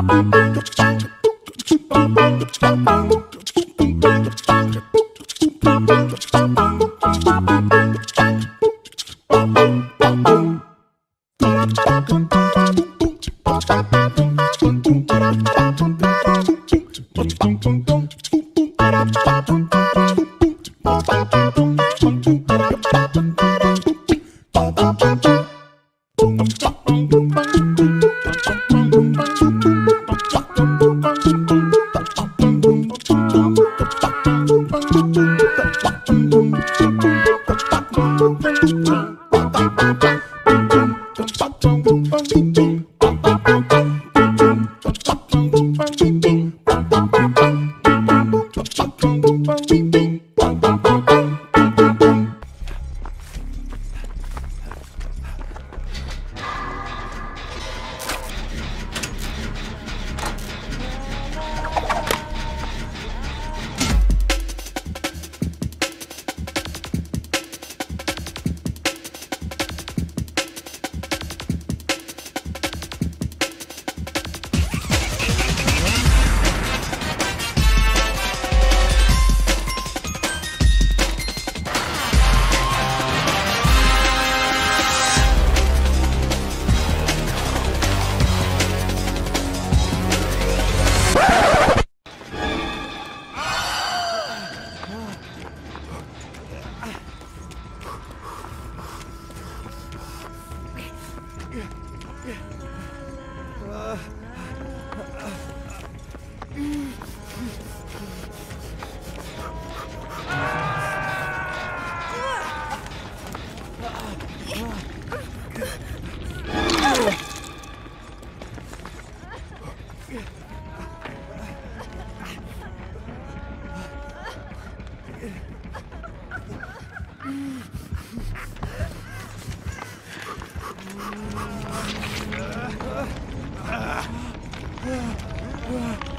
Dum dum dum dum jump, jump. Uh, uh, uh,